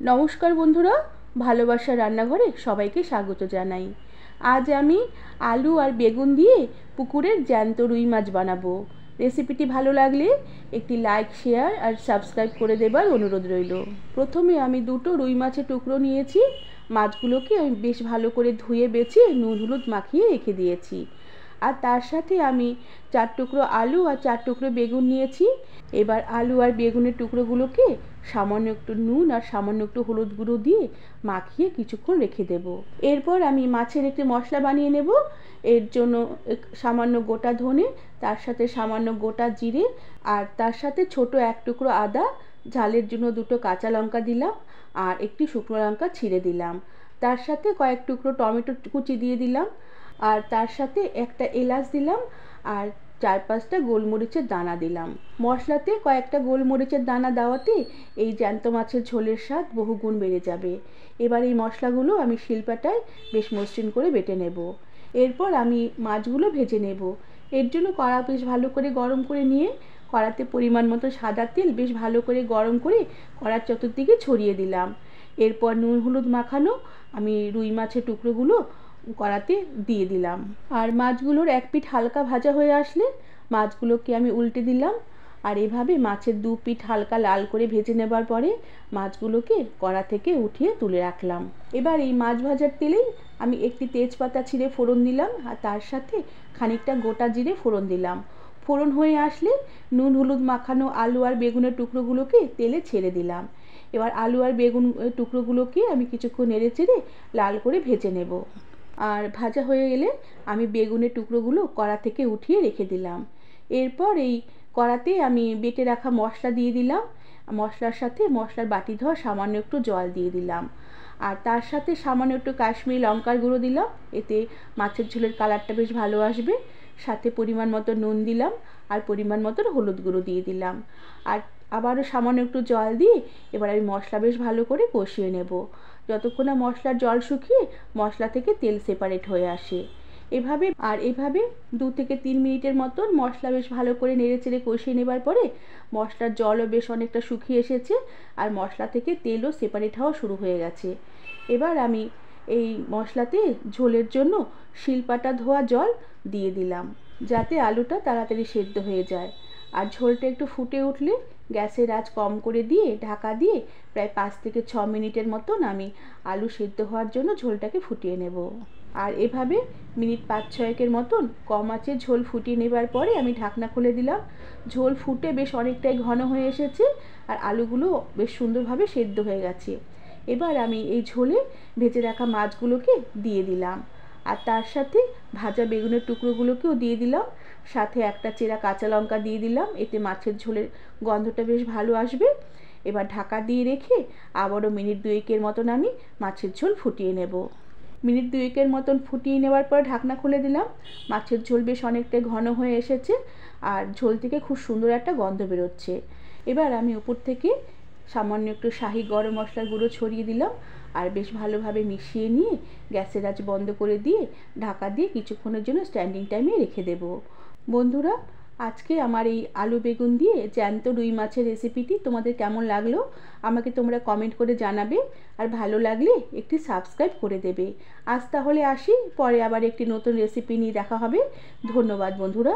নমস্কার বন্ধুরা ভালোবাসা রান্নাঘরে সবাইকে স্বাগত জানাই। আজ আমি আলু আর বেগুন দিয়ে পুকুরের জ্যান্ত রুই মাছ বানাবো। রেসিপিটি ভালো লাগলে একটি লাইক, শেয়ার আর সাবস্ক্রাইব করে দেবার অনুরোধ রইল। প্রথমে আমি দুটো রুই মাছের টুকরো নিয়েছি। মাছগুলোকে আমি বেশ ভালো করে ধুয়ে বেছে নুন, হলুদ মাখিয়ে রেখে দিয়েছি। আর তার সাথে আমি চার টুকরো আলু আর চার টুকরো বেগুন নিয়েছি। এবার আলু আর বেগুনের টুকরোগুলোকে সামান্য একটু নুন আর সামান্য একটু হলুদ গুঁড়ো দিয়ে মাখিয়ে কিছুক্ষণ রেখে দেব। এরপর আমি মাছের একটি মশলা বানিয়ে নেব। এর জন্য সামান্য গোটা ধনে, তার সাথে সামান্য গোটা জিরে আর তার সাথে ছোট এক টুকরো আদা, ঝালের জন্য দুটো কাঁচা লঙ্কা দিলাম আর একটি শুকনো লঙ্কা ছিঁড়ে দিলাম। তার সাথে কয়েক টুকরো টমেটো কুচি দিয়ে দিলাম। আর তার সাথে একটা এলাচ দিলাম আর চার পাঁচটা গোলমরিচের দানা দিলাম। মশলাতে কয়েকটা গোলমরিচের দানা দেওয়াতে এই জ্যান্ত মাছের ঝোলের স্বাদ বহু গুণ বেড়ে যাবে। এবার এই মশলাগুলো আমি শিল্পাটায় বেশ মসৃণ করে বেটে নেব। এরপর আমি মাছগুলো ভেজে নেব। এর জন্য কড়া বেশ ভালো করে গরম করে নিয়ে কড়াতে পরিমাণ মতো সাদা তেল বেশ ভালো করে গরম করে কড়ার চতুর্দিকে ছড়িয়ে দিলাম। এরপর নুন হলুদ মাখানো আমি রুই মাছের টুকরোগুলো কড়াতে দিয়ে দিলাম। আর মাছগুলোর এক পিঠ হালকা ভাজা হয়ে আসলে মাছগুলোকে আমি উল্টে দিলাম। আর এভাবে মাছের দু পিঠ হালকা লাল করে ভেজে নেবার পরে মাছগুলোকে কড়া থেকে উঠিয়ে তুলে রাখলাম। এবার এই মাছ ভাজার তেলেই আমি একটি তেজপাতা ছিঁড়ে ফোড়ন দিলাম আর তার সাথে খানিকটা গোটা জিরে ফোড়ন দিলাম। ফোড়ন হয়ে আসলে নুন, হলুদ মাখানো আলু আর বেগুনের টুকরোগুলোকে তেলে ছেড়ে দিলাম। এবার আলু আর বেগুন টুকরোগুলোকে আমি কিছুক্ষণ নেড়ে চেড়ে লাল করে ভেজে নেব। আর ভাজা হয়ে এলে আমি বেগুনের টুকরোগুলো কড়া থেকে উঠিয়ে রেখে দিলাম। এরপর এই কড়াতে আমি বেটে রাখা মশলা দিয়ে দিলাম। মশলার সাথে মশলার বাটি ধোয়া সামান্য একটু জল দিয়ে দিলাম। আর তার সাথে সামান্য একটু কাশ্মীরি লঙ্কার গুঁড়ো দিলাম। এতে মাছের ঝোলের কালারটা বেশ ভালো আসবে। সাথে পরিমাণ মতো নুন দিলাম আর পরিমাণ মতো হলুদ গুঁড়ো দিয়ে দিলাম। আর আবারও সামান্য একটু জল দিয়ে এবার আমি মশলা বেশ ভালো করে কষিয়ে নেব। যতক্ষণ না মশলার জল শুকিয়ে মশলা থেকে তেল সেপারেট হয়ে আসে। এভাবে আর এভাবে দু থেকে তিন মিনিটের মতন মশলা বেশ ভালো করে নেড়ে চেড়ে কষিয়ে নেবার পরে মশলার জলও বেশ অনেকটা শুকিয়ে এসেছে আর মশলা থেকে তেলও সেপারেট হওয়া শুরু হয়ে গেছে। এবার আমি এই মশলাতে ঝোলের জন্য শিলপাটা ধোয়া জল দিয়ে দিলাম, যাতে আলুটা তাড়াতাড়ি সেদ্ধ হয়ে যায়। আর ঝোলটা একটু ফুটে উঠলে গ্যাসের আঁচ কম করে দিয়ে, ঢাকা দিয়ে প্রায় পাঁচ থেকে ছ মিনিটের মতন আমি আলু সেদ্ধ হওয়ার জন্য ঝোলটাকে ফুটিয়ে নেব। আর এভাবে মিনিট পাঁচ ছয়েকের মতন কম আঁচে ঝোল ফুটিয়ে নেবার পরে আমি ঢাকনা খুলে দিলাম। ঝোল ফুটে বেশ অনেকটাই ঘন হয়ে এসেছে আর আলুগুলো বেশ সুন্দরভাবে সেদ্ধ হয়ে গেছে। এবার আমি এই ঝোলে ভেজে রাখা মাছগুলোকে দিয়ে দিলাম। আর তার সাথে ভাজা বেগুনের টুকরোগুলোকেও দিয়ে দিলাম। সাথে একটা চেরা কাঁচা লঙ্কা দিয়ে দিলাম, এতে মাছের ঝোলের গন্ধটা বেশ ভালো আসবে। এবার ঢাকা দিয়ে রেখে আবারও মিনিট দুয়েকের মতন আমি মাছের ঝোল ফুটিয়ে নেব। মিনিট দুয়েকের মতন ফুটিয়ে নেওয়ার পর ঢাকনা খুলে দিলাম। মাছের ঝোল বেশ অনেকটাই ঘন হয়ে এসেছে আর ঝোল থেকে খুব সুন্দর একটা গন্ধ বেরোচ্ছে। এবার আমি উপর থেকে সামান্য একটু শাহি গরম মশলার গুঁড়ো ছড়িয়ে দিলাম আর বেশ ভালোভাবে মিশিয়ে নিয়ে গ্যাসের আঁচ বন্ধ করে দিয়ে ঢাকা দিয়ে কিছুক্ষণের জন্য স্ট্যান্ডিং টাইমে রেখে দেব। বন্ধুরা, আজকে আমার এই আলু বেগুন দিয়ে জ্যান্ত রুই মাছের রেসিপিটি তোমাদের কেমন লাগল আমাকে তোমরা কমেন্ট করে জানাবে আর ভালো লাগলে একটি সাবস্ক্রাইব করে দেবে। আজ তাহলে আসি, পরে আবার একটি নতুন রেসিপি নিয়ে দেখা হবে। ধন্যবাদ বন্ধুরা।